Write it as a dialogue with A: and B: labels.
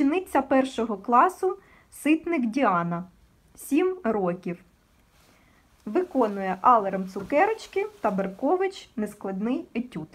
A: учениця першого класу Ситник Діана, 7 років. Виконує алером цукерочки та Беркович нескладний етюд.